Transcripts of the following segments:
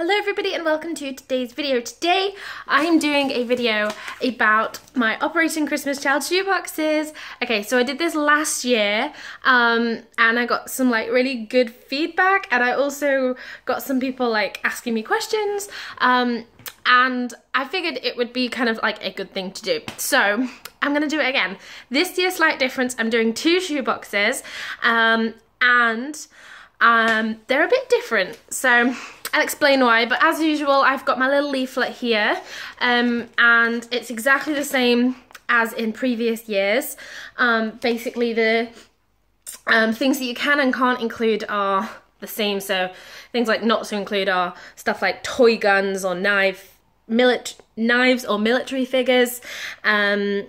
Hello everybody and welcome to today's video. Today I'm doing a video about my Operation Christmas Child shoeboxes. Okay, so I did this last year um, and I got some like really good feedback and I also got some people like asking me questions um, and I figured it would be kind of like a good thing to do. So I'm gonna do it again. This year, slight difference, I'm doing two shoeboxes um, and um, they're a bit different. So I'll explain why, but as usual, I've got my little leaflet here, um, and it's exactly the same as in previous years. Um, basically, the um, things that you can and can't include are the same. So things like not to include are stuff like toy guns or knife, milit knives or military figures, um,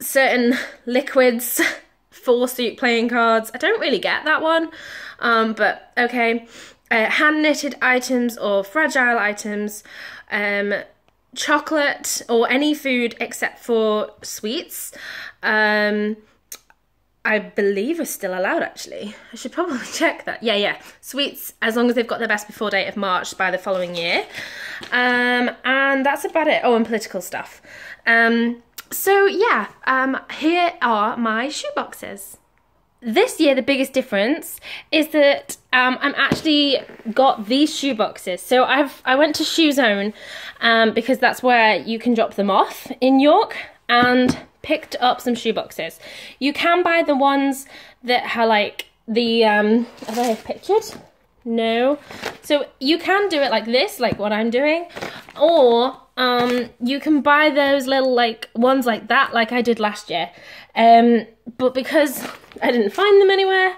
certain liquids, four suit playing cards. I don't really get that one, um, but okay uh, hand knitted items or fragile items, um, chocolate or any food except for sweets. Um, I believe are still allowed actually. I should probably check that. Yeah, yeah. Sweets, as long as they've got their best before date of March by the following year. Um, and that's about it. Oh, and political stuff. Um, so yeah, um, here are my shoe boxes this year the biggest difference is that um, I'm actually got these shoe boxes. So I've I went to Shoe Zone um, because that's where you can drop them off in York and picked up some shoe boxes. You can buy the ones that are like the um, as I have pictured. No. So you can do it like this, like what I'm doing, or um, you can buy those little like ones like that, like I did last year. Um, but because I didn't find them anywhere,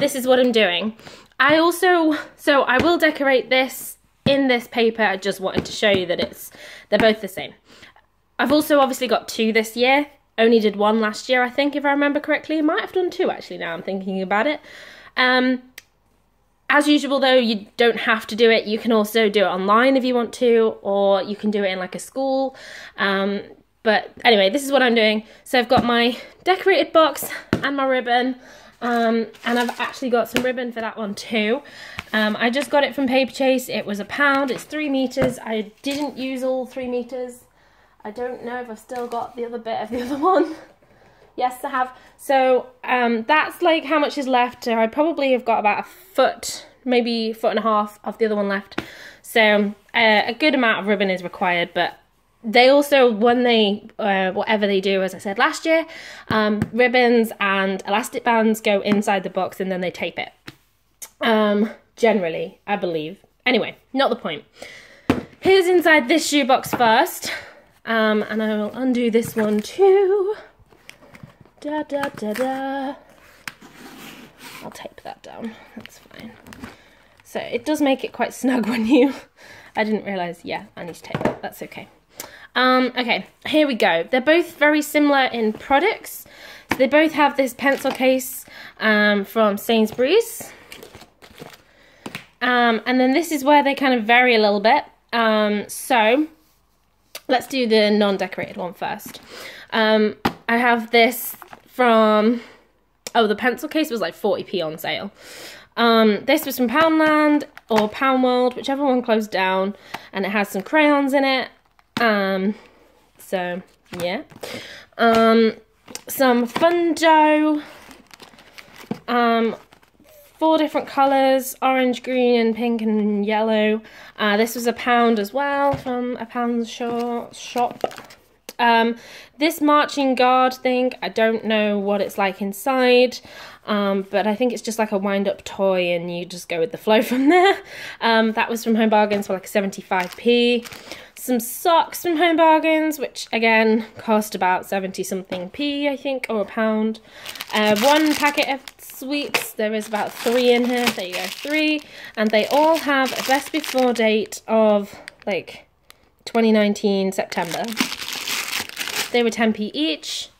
this is what I'm doing. I also, so I will decorate this in this paper. I just wanted to show you that it's, they're both the same. I've also obviously got two this year. Only did one last year, I think, if I remember correctly. I might have done two actually now I'm thinking about it. Um, as usual though, you don't have to do it. You can also do it online if you want to, or you can do it in like a school. Um, but anyway, this is what I'm doing. So I've got my decorated box and my ribbon. Um, and I've actually got some ribbon for that one too. Um, I just got it from Paper Chase. It was a pound. It's three meters. I didn't use all three meters. I don't know if I've still got the other bit of the other one. Yes, I have. So um, that's like how much is left. I probably have got about a foot, maybe foot and a half of the other one left. So uh, a good amount of ribbon is required, but they also, when they, uh, whatever they do, as I said last year, um, ribbons and elastic bands go inside the box and then they tape it. Um, generally, I believe. Anyway, not the point. Here's inside this shoebox first. Um, and I will undo this one too. Da da da da. I'll tape that down. That's fine. So it does make it quite snug when you. I didn't realise. Yeah, I need to tape that, That's okay. Um, okay, here we go. They're both very similar in products. So they both have this pencil case um, from Sainsbury's. Um, and then this is where they kind of vary a little bit. Um, so let's do the non-decorated one first. Um, I have this from, oh, the pencil case was like 40p on sale. Um, this was from Poundland or Poundworld, whichever one closed down, and it has some crayons in it. Um, so, yeah. Um, some Fundo, um, four different colours, orange, green, and pink and yellow. Uh, this was a pound as well from a pound shop. Um, this marching guard thing, I don't know what it's like inside, um, but I think it's just like a wind-up toy and you just go with the flow from there. Um, that was from Home Bargains for like 75p. Some socks from Home Bargains, which again cost about 70 something p, I think, or a pound. Uh, one packet of sweets, there is about three in here, there you go, three. And they all have a best before date of like 2019 September. They were 10p each.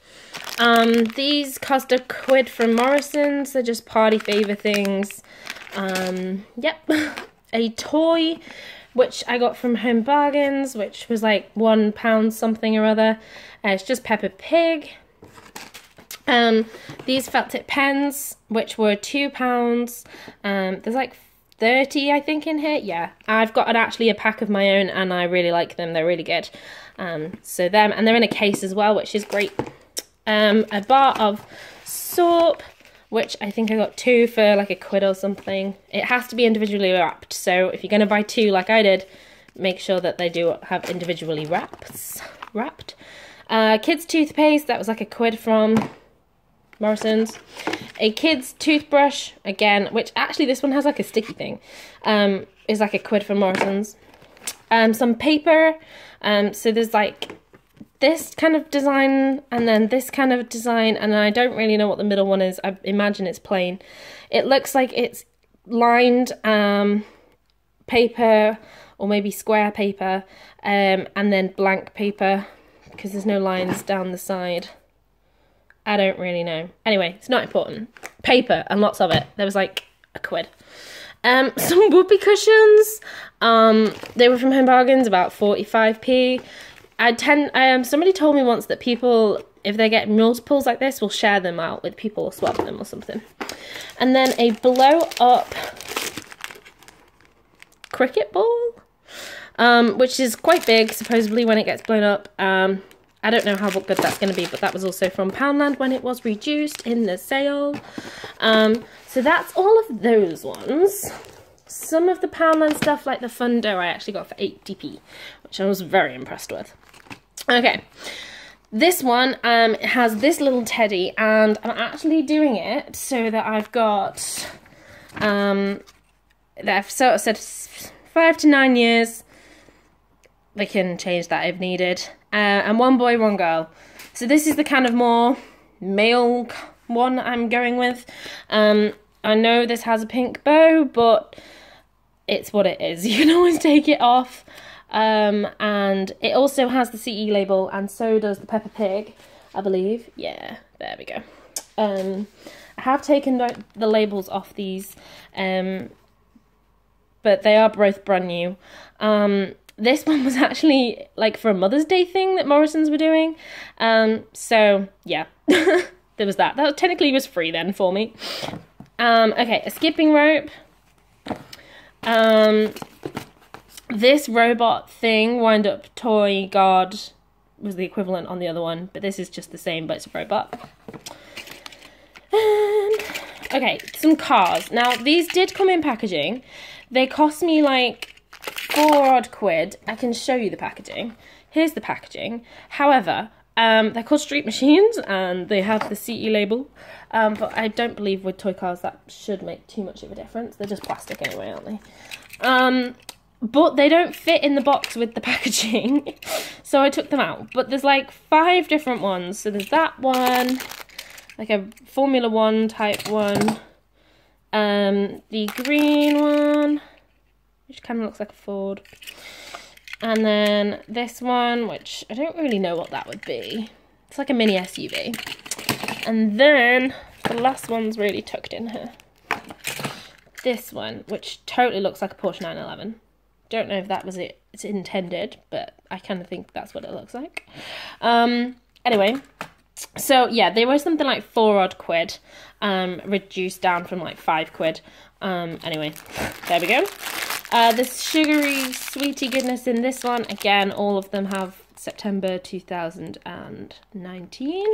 Um, these cost a quid from Morrison's. They're just party favour things. Um, yep. a toy, which I got from Home Bargains, which was like one pound something or other. Uh, it's just Peppa Pig. Um, these felt tip pens, which were two pounds. Um, there's like 30 I think in here. Yeah I've got an, actually a pack of my own and I really like them. They're really good. Um, so them and they're in a case as well which is great. Um, a bar of soap which I think I got two for like a quid or something. It has to be individually wrapped so if you're going to buy two like I did make sure that they do have individually wraps wrapped. Uh, kids toothpaste that was like a quid from Morrison's. A kid's toothbrush, again, which actually this one has like a sticky thing, um, is like a quid from Morrison's. Um, some paper, um, so there's like this kind of design and then this kind of design and I don't really know what the middle one is. I imagine it's plain. It looks like it's lined um, paper or maybe square paper um, and then blank paper because there's no lines down the side. I don't really know. Anyway, it's not important. Paper and lots of it. There was like a quid. Um, some whoopee cushions. Um, they were from Home Bargains, about 45p. I tend, um, somebody told me once that people, if they get multiples like this, will share them out with people or swap them or something. And then a blow up cricket ball, um, which is quite big, supposedly, when it gets blown up. Um, I don't know how good that's going to be, but that was also from Poundland when it was reduced in the sale. Um, so that's all of those ones. Some of the Poundland stuff, like the Fundo, I actually got for 80p, which I was very impressed with. Okay, this one um, has this little teddy, and I'm actually doing it so that I've got, um, that I've sort of said five to nine years. They can change that if needed uh, and one boy, one girl. So this is the kind of more male one I'm going with. Um, I know this has a pink bow, but it's what it is. You can always take it off. Um, and it also has the CE label, and so does the Peppa Pig, I believe. Yeah, there we go. Um, I have taken the labels off these, um, but they are both brand new. Um, this one was actually like for a Mother's Day thing that Morrison's were doing. Um, so yeah, there was that. That technically was free then for me. Um, okay, a skipping rope. Um, this robot thing, wind up toy guard, was the equivalent on the other one, but this is just the same, but it's a robot. Okay, some cars. Now, these did come in packaging. They cost me like four odd quid. I can show you the packaging. Here's the packaging. However, um, they're called Street Machines and they have the CE label. Um, but I don't believe with toy cars that should make too much of a difference. They're just plastic anyway, aren't they? Um, but they don't fit in the box with the packaging. so I took them out. But there's like five different ones. So there's that one, like a Formula One type one, um, the green one, which kind of looks like a Ford. And then this one, which I don't really know what that would be. It's like a mini SUV. And then the last one's really tucked in here. This one, which totally looks like a Porsche 911. Don't know if that was it it's intended, but I kind of think that's what it looks like. Um, anyway, so yeah, they were something like four odd quid, um, reduced down from like five quid. Um, anyway, there we go. Uh, the sugary, sweetie goodness in this one, again, all of them have September 2019.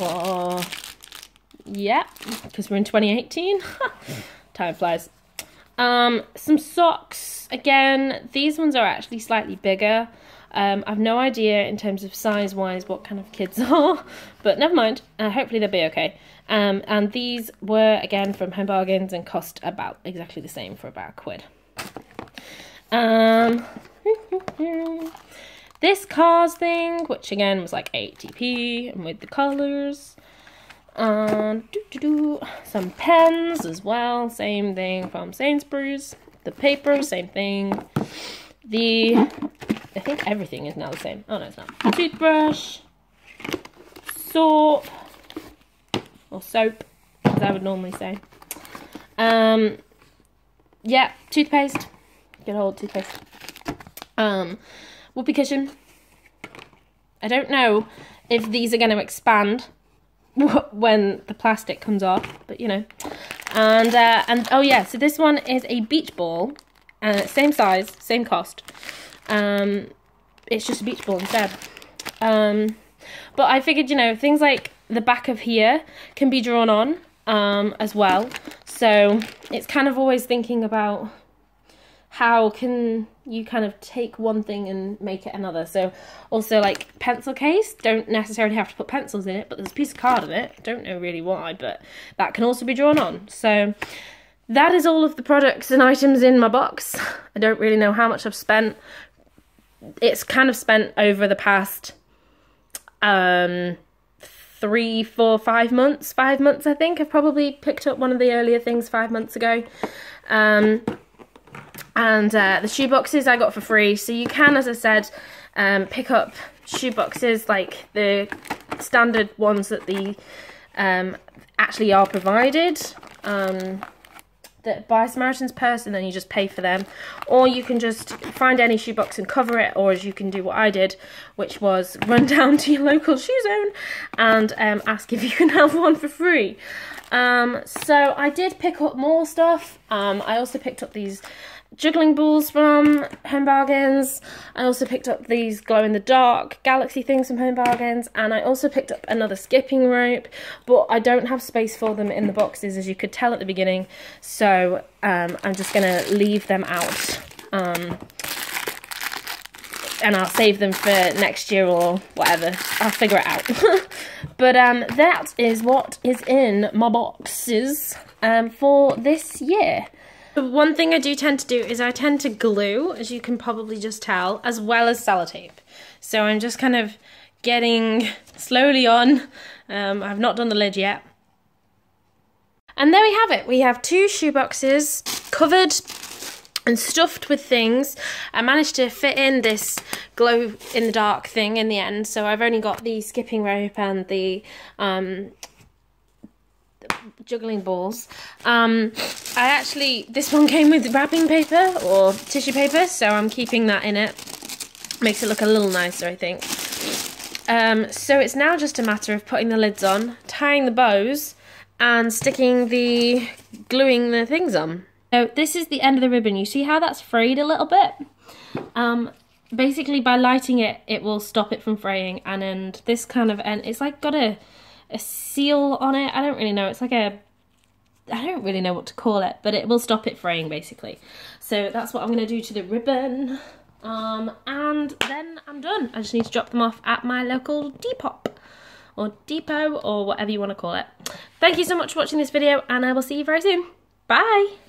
Or, yeah, because we're in 2018. Time flies. Um, some socks. Again, these ones are actually slightly bigger. Um, I've no idea in terms of size-wise what kind of kids are, but never mind. Uh, hopefully they'll be okay. Um, and these were, again, from Home Bargains and cost about exactly the same for about a quid. Um, this cars thing, which again was like 80p, and with the colours. Um, doo -doo -doo. some pens as well, same thing from Sainsbury's. The paper, same thing. The, I think everything is now the same. Oh no, it's not. Toothbrush, soap, or soap, as I would normally say. Um, yeah, toothpaste, Good old toothpaste. Um, whoopee cushion. I don't know if these are going to expand when the plastic comes off, but you know. And, uh, and oh yeah, so this one is a beach ball. Uh, same size, same cost. Um, it's just a beach ball instead. Um, but I figured, you know, things like the back of here can be drawn on um, as well. So it's kind of always thinking about how can you kind of take one thing and make it another. So also like pencil case, don't necessarily have to put pencils in it, but there's a piece of card in it. Don't know really why, but that can also be drawn on. So that is all of the products and items in my box. I don't really know how much I've spent. It's kind of spent over the past um three, four, five months. Five months, I think. I've probably picked up one of the earlier things five months ago. Um, and uh, the shoe boxes I got for free. So you can, as I said, um, pick up shoe boxes like the standard ones that the um, actually are provided. Um, that by Samaritan's Purse and then you just pay for them. Or you can just find any shoebox and cover it, or as you can do what I did, which was run down to your local shoe zone and um, ask if you can have one for free. Um, so I did pick up more stuff. Um, I also picked up these juggling balls from Home Bargains. I also picked up these glow-in-the-dark galaxy things from Home Bargains. And I also picked up another skipping rope. But I don't have space for them in the boxes, as you could tell at the beginning. So um, I'm just going to leave them out. Um, and I'll save them for next year or whatever. I'll figure it out. but um, that is what is in my boxes um, for this year. One thing I do tend to do is I tend to glue, as you can probably just tell, as well as sellotape. So I'm just kind of getting slowly on. Um, I've not done the lid yet. And there we have it. We have two shoe boxes covered and stuffed with things. I managed to fit in this glow in the dark thing in the end. So I've only got the skipping rope and the um, juggling balls. Um, I actually, this one came with wrapping paper or tissue paper, so I'm keeping that in it. Makes it look a little nicer, I think. Um, so it's now just a matter of putting the lids on, tying the bows, and sticking the, gluing the things on. So this is the end of the ribbon. You see how that's frayed a little bit? Um, basically by lighting it, it will stop it from fraying. And then this kind of end, it's like got a a seal on it. I don't really know. It's like a I don't really know what to call it, but it will stop it fraying basically. So that's what I'm going to do to the ribbon. Um, and then I'm done. I just need to drop them off at my local Depop or depot or whatever you want to call it. Thank you so much for watching this video and I will see you very soon. Bye!